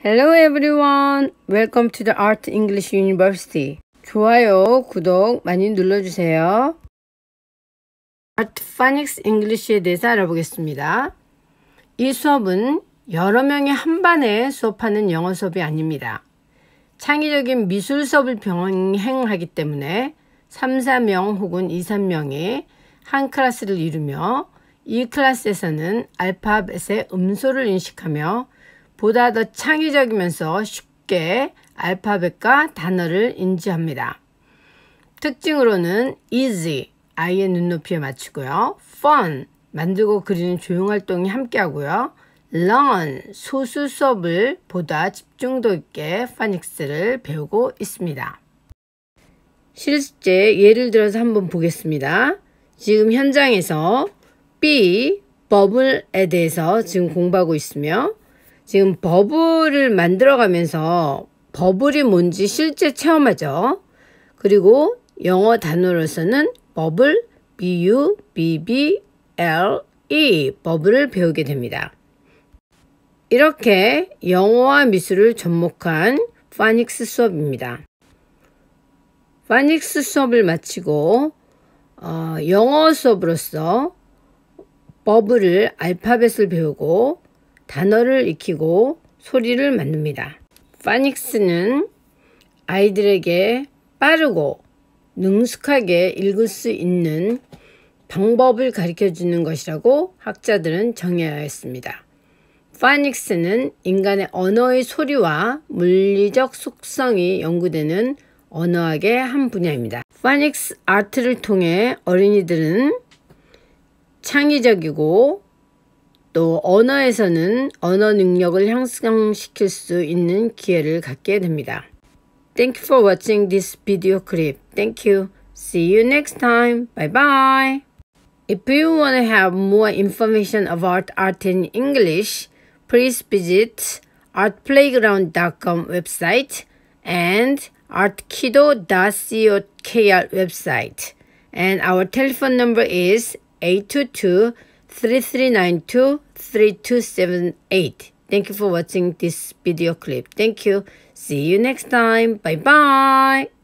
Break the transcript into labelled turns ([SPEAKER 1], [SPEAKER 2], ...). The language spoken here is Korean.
[SPEAKER 1] Hello everyone. Welcome to the Art English University. 좋아요, 구독 많이 눌러주세요. Art Phonics English에 대해서 알아보겠습니다. 이 수업은 여러 명이 한 반에 수업하는 영어 수업이 아닙니다. 창의적인 미술 수업을 병행하기 때문에 3, 4명 혹은 2, 3명이 한 클래스를 이루며 이 클래스에서는 알파벳의 음소를 인식하며 보다 더 창의적이면서 쉽게 알파벳과 단어를 인지합니다. 특징으로는 easy, 아이의 눈높이에 맞추고요. fun, 만들고 그리는 조용 활동이 함께 하고요. learn, 소수 수업을 보다 집중도 있게 파닉스를 배우고 있습니다. 실제 예를 들어서 한번 보겠습니다. 지금 현장에서 B, 버블에 대해서 지금 공부하고 있으며 지금 버블을 만들어가면서 버블이 뭔지 실제 체험하죠. 그리고 영어 단어로서는 버블, B-U, B-B, L-E, 버블을 배우게 됩니다. 이렇게 영어와 미술을 접목한 파닉스 수업입니다. 파닉스 수업을 마치고 어, 영어 수업으로서 버블을 알파벳을 배우고 단어를 익히고 소리를 만듭니다. 파닉스는 아이들에게 빠르고 능숙하게 읽을 수 있는 방법을 가르쳐 주는 것이라고 학자들은 정의하였습니다. 파닉스는 인간의 언어의 소리와 물리적 속성이 연구되는 언어학의 한 분야입니다. 파닉스 아트를 통해 어린이들은 창의적이고 또 언어에서는 언어 능력을 향상시킬 수 있는 기회를 갖게 됩니다. Thank you for watching this video clip. Thank you. See you next time. Bye bye. If you want to have more information about art in English, please visit artplayground.com website and artkido.co.kr website. And our telephone number is 822 3392 3278. Thank you for watching this video clip. Thank you. See you next time. Bye bye.